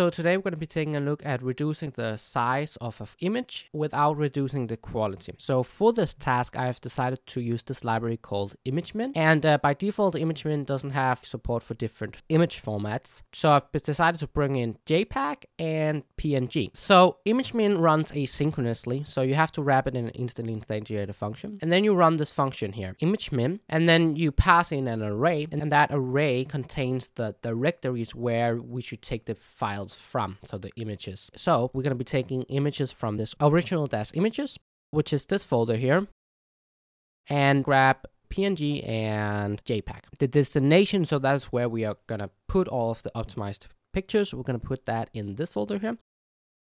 So today we're going to be taking a look at reducing the size of an image without reducing the quality. So for this task, I have decided to use this library called ImageMin. And uh, by default, ImageMin doesn't have support for different image formats. So I've decided to bring in JPEG and PNG. So ImageMin runs asynchronously. So you have to wrap it in an instantly instantiated function. And then you run this function here, ImageMin, and then you pass in an array. And that array contains the directories where we should take the files files from, so the images. So we're going to be taking images from this original dash images, which is this folder here, and grab PNG and JPEG. The destination, so that's where we are going to put all of the optimized pictures. We're going to put that in this folder here.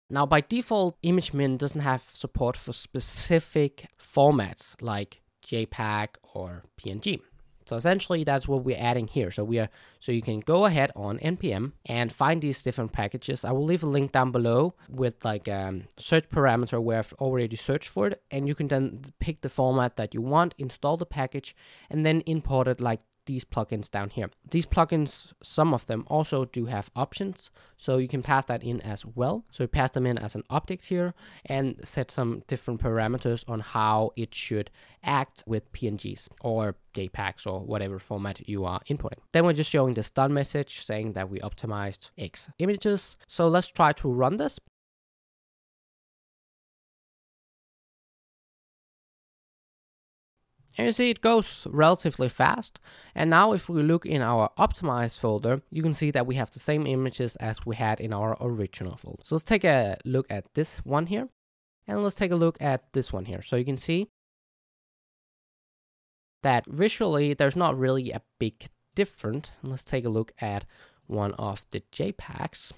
Now, by default, ImageMin doesn't have support for specific formats like JPEG or PNG. So essentially that's what we're adding here. So we are so you can go ahead on npm and find these different packages. I will leave a link down below with like a um, search parameter where I've already searched for it and you can then pick the format that you want, install the package and then import it like these plugins down here. These plugins, some of them also do have options, so you can pass that in as well. So you pass them in as an object here and set some different parameters on how it should act with PNGs or JPEGs or whatever format you are importing. Then we're just showing this done message saying that we optimized X images. So let's try to run this. And you see it goes relatively fast. And now if we look in our optimized folder, you can see that we have the same images as we had in our original folder. So let's take a look at this one here. And let's take a look at this one here. So you can see that visually there's not really a big difference. Let's take a look at one of the JPEGs.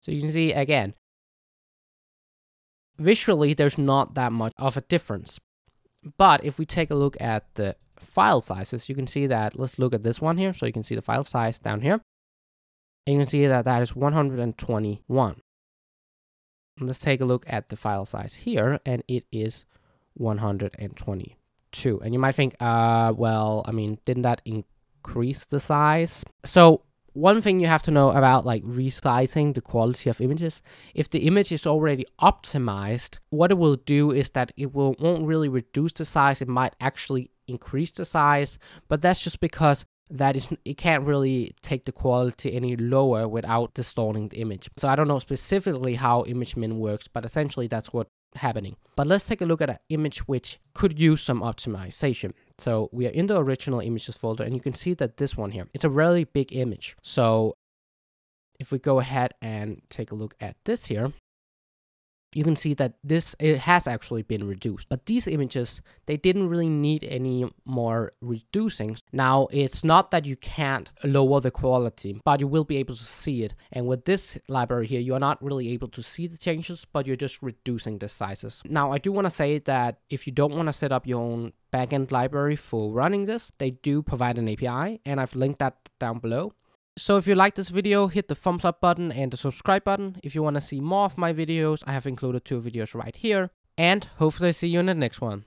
So you can see again, visually there's not that much of a difference. But if we take a look at the file sizes, you can see that, let's look at this one here. So you can see the file size down here. And you can see that that is 121. let's take a look at the file size here, and it is 122. And you might think, uh, well, I mean, didn't that increase the size? So one thing you have to know about like resizing the quality of images, if the image is already optimized, what it will do is that it will won't really reduce the size. It might actually increase the size, but that's just because that is it can't really take the quality any lower without distorting the image. So I don't know specifically how ImageMin works, but essentially that's what happening. But let's take a look at an image which could use some optimization. So we are in the original images folder and you can see that this one here, it's a really big image. So if we go ahead and take a look at this here, you can see that this it has actually been reduced. But these images, they didn't really need any more reducing. Now, it's not that you can't lower the quality, but you will be able to see it. And with this library here, you are not really able to see the changes, but you're just reducing the sizes. Now, I do want to say that if you don't want to set up your own backend library for running this, they do provide an API, and I've linked that down below. So if you like this video, hit the thumbs up button and the subscribe button. If you want to see more of my videos, I have included two videos right here. And hopefully see you in the next one.